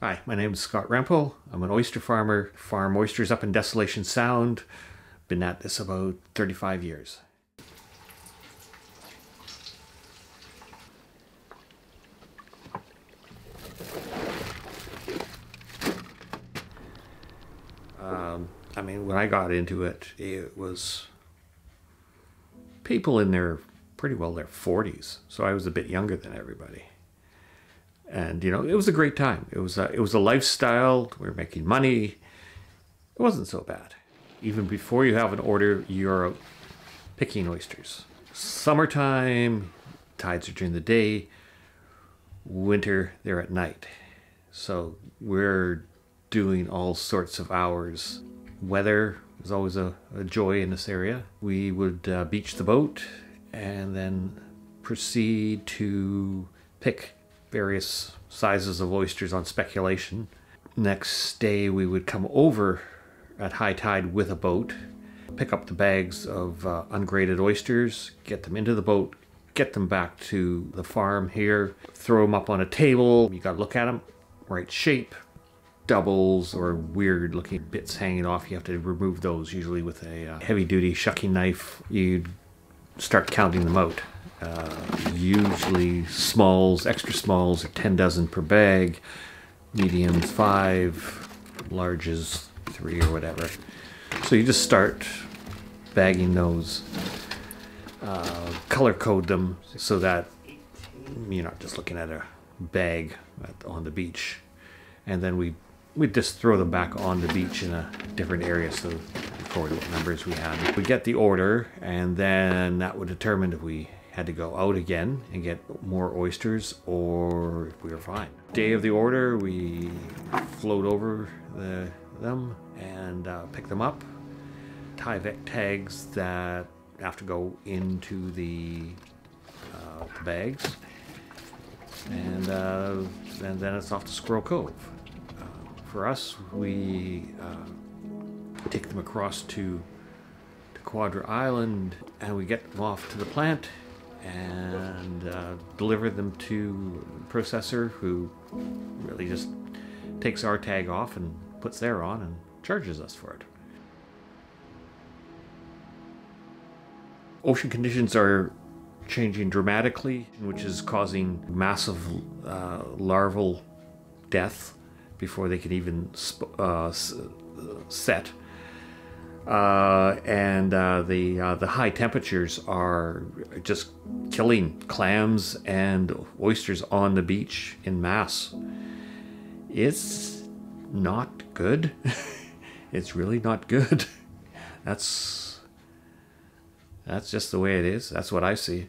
Hi, my name is Scott Rempel. I'm an oyster farmer, farm oysters up in Desolation Sound. Been at this about 35 years. Um, I mean, when I got into it, it was people in their pretty well their 40s. So I was a bit younger than everybody and you know it was a great time. It was a, it was a lifestyle. We were making money. It wasn't so bad. Even before you have an order you're picking oysters. Summertime tides are during the day. Winter they're at night. So we're doing all sorts of hours. Weather was always a, a joy in this area. We would uh, beach the boat and then proceed to pick various sizes of oysters on speculation. Next day, we would come over at high tide with a boat, pick up the bags of uh, ungraded oysters, get them into the boat, get them back to the farm here, throw them up on a table. You got to look at them, right shape, doubles or weird looking bits hanging off. You have to remove those usually with a uh, heavy duty shucking knife. You start counting them out. Uh, usually smalls, extra smalls are 10 dozen per bag, mediums 5, larges 3 or whatever. So you just start bagging those, uh, color code them so that you're not just looking at a bag at, on the beach. And then we we just throw them back on the beach in a different area so what numbers we had. We get the order and then that would determine if we had to go out again and get more oysters or if we were fine. Day of the order, we float over the, them and uh, pick them up. Tyvek tags that have to go into the, uh, the bags. And, uh, and then it's off to Squirrel Cove. Uh, for us, we uh, take them across to, to Quadra Island and we get them off to the plant and uh, deliver them to processor who really just takes our tag off and puts their on and charges us for it. Ocean conditions are changing dramatically, which is causing massive uh, larval death before they can even uh, set. Uh, and uh, the uh, the high temperatures are just killing clams and oysters on the beach in mass. It's not good. it's really not good. That's that's just the way it is. That's what I see.